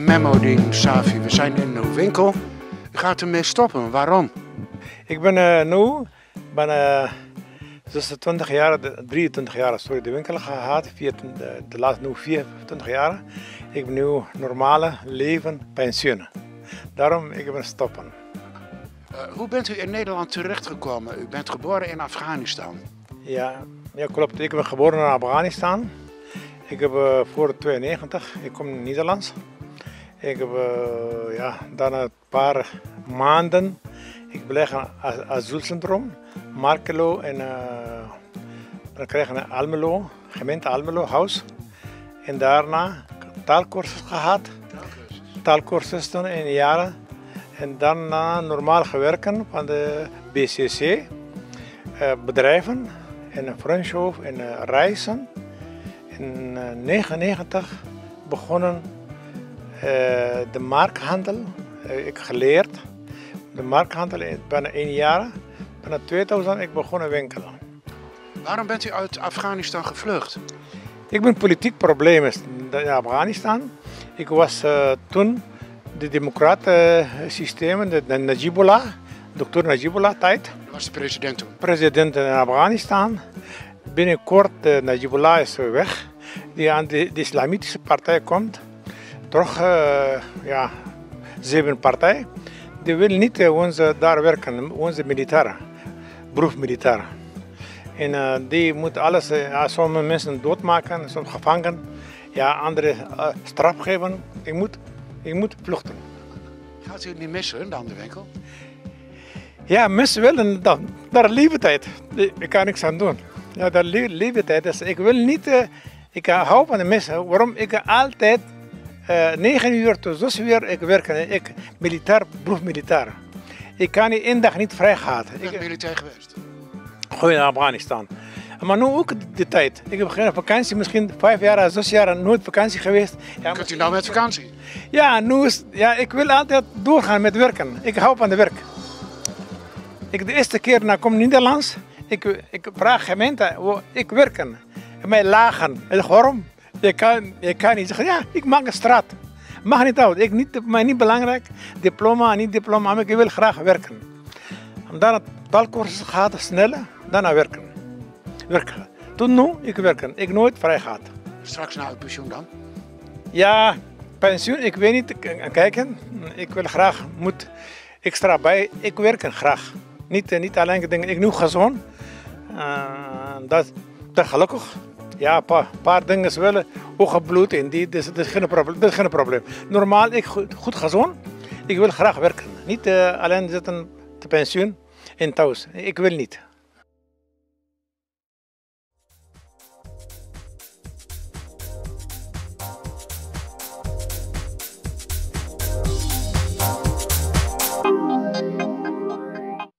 Memodien Savi. We zijn in uw winkel. U gaat ermee stoppen. Waarom? Ik ben uh, nu, ben uh, 20 jaar, 23 jaar, sorry, de winkel gehad. Vier, de, de laatste nu 24 jaar. Ik ben nu normale leven, pensioen. Daarom ik ben stoppen. Uh, hoe bent u in Nederland terechtgekomen? U bent geboren in Afghanistan. Ja, ja klopt. Ik ben geboren in Afghanistan. Ik heb uh, voor 92, ik kom in Nederlands. Ik heb uh, ja, daarna een paar maanden, ik beleg een asielcentrum, Markelo en uh, dan kreeg ik een Almelo, gemeente Almelo, huis. En daarna taalkursus gehad, taalkursus toen in jaren. En daarna normaal gewerken van de BCC, uh, bedrijven en een Frenchhof en uh, reizen. In 1999 uh, begonnen de markthandel. Uh, ik geleerd. De markthandel in bijna één jaar. Bijna 2000 ik begonnen winkelen. Waarom bent u uit Afghanistan gevlucht? Ik ben politiek probleem in Afghanistan. Ik was uh, toen de democratensysteem, de, de Najibullah, dokter Najibullah tijd. Dat was de president toen? President in Afghanistan. Binnenkort uh, Najibullah is weg, die aan de, de islamitische partij komt. Toch, uh, ja, zeven partij. Die willen niet uh, onze daar werken, onze militairen, beroepsmilitairen. En uh, die moeten alles, ja, sommige mensen doodmaken, soms gevangen, ja, anderen straf geven. Ik moet, ik moet vluchten. Gaat u het niet missen dan de winkel? Ja, mensen willen dan, daar leeftijd. Ik kan niks aan doen. Ja, dat leeftijd. Dus ik wil niet, ik hou van de mensen. Waarom? Ik altijd 9 uur tot 6 uur ik werk. Ik militair, proefmilitair. Ik kan niet één dag niet vrij gaan. Ik ben militair geweest. Gewoon in Afghanistan. Maar nu ook de tijd. Ik heb geen vakantie, misschien vijf jaar, zes jaar nooit vakantie geweest. Ja, Kunt u nou met vakantie? Ja, nu is, ja, ik wil altijd doorgaan met werken. Ik hou van de werk. Ik de eerste keer naar kom Nederlands. Ik, ik vraag gemeente, ik werken. Mij lagen. Waarom? Je kan, je kan niet zeggen, ja, ik maak een straat. Mag niet uit. Ik niet, mij niet belangrijk. Diploma, niet diploma, maar ik wil graag werken. Omdat het taalkursus gaat sneller, daarna werken. werken. Toen nu, ik werken. Ik nooit vrij gaat. Straks na uw pensioen dan? Ja, pensioen, ik weet niet. Kijken, ik wil graag, moet extra bij. Ik werken graag. Niet, niet alleen dingen, ik nu gezond. Uh, dat, dat gelukkig. Ja, een paar, paar dingen wel hoge bloed in. Die, is, dat, is geen probleem, is geen probleem. Normaal, ik goed, goed gezond. Ik wil graag werken. Niet uh, alleen zitten te pensioen en thuis. Ik wil niet.